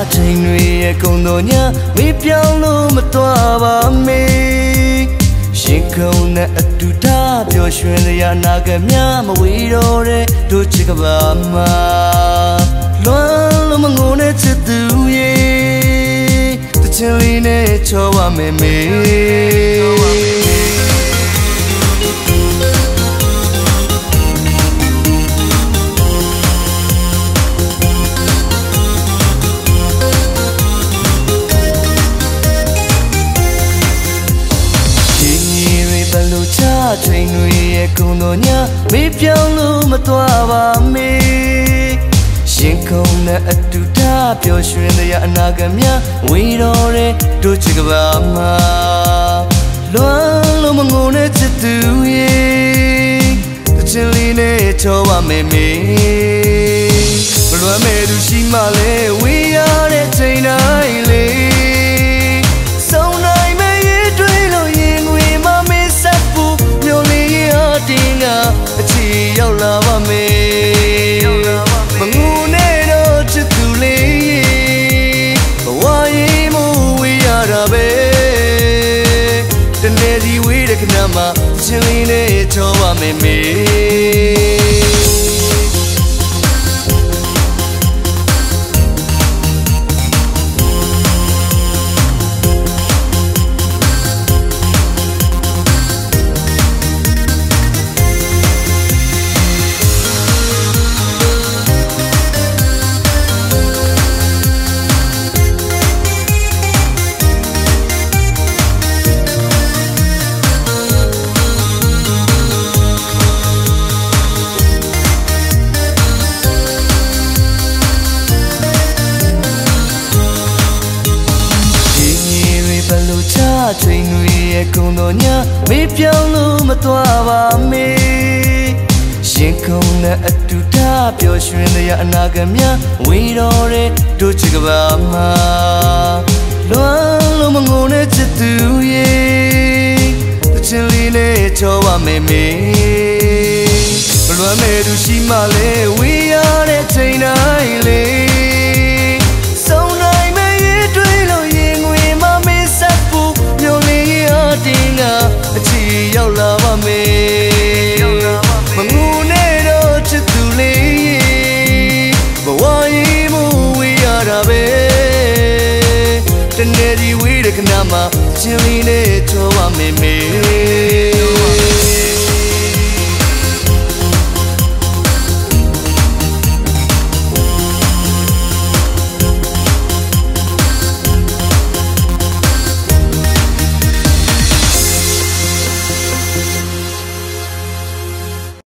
လို့ချချိန်တွေရဲ့ကုံတော်ညာမေးပြောင်းလို့မတော်ပါမေရှင်ခုံနဲ့အတူထားပျော်ရွှင်စရာနာကမြမဝေတော့တဲ့တို့ချစ်ကပါမှာလွမ်းလို့မငုံတဲ့ချစ်သူရဲ့တချင်လေးနဲ့ချောပါမယ်မေ ချိန်တွေရဲ့ကုံတော်ညာမေးပြောင်းလို့မသွားပါမေရှင်ခုံနဲ့အတူထားပျော်ရွှင်တဲ့အနာဂတ်များဝေတော်တဲ့တို့ချစ်ကပါမှာလွမ်းလို့မငုံတဲ့ချစ်သူရဲ့တချင်လေးနဲ့ချောပါမေမေဘလွမ်းမဲ့သူရှိမှလဲဝေရ စီဝေးတဲ့ခဏမှာချင်းလေးနဲ့ချောပါမယ်မေ ချိန်တွေရဲ့ကုံတော်ညာမေးပြောင်းလို့မသွားပါမေရှင်ကုံနဲ့အတူထားပျော်ရွှင်တဲ့အနာဂတ်များဝေတော်တဲ့တို့ချစ်ကပါမှာလွမ်းလို့မငုံတဲ့ချစ်သူရဲ့တချင်လေးနဲ့ချောပါမေမေလွမ်းမဲ့သူရှိမှလဲဝေးရတဲ့ချိန်တိုင်း ရောက်လာပါမယ်မငူနဲ့တော့ချစ်သူလေးဘဝရေးမဝေးရတာပဲတနေ့ဒီဝေးတဲ့ခဏမှာချင်းလေးနဲ့ချောပါမယ်မေ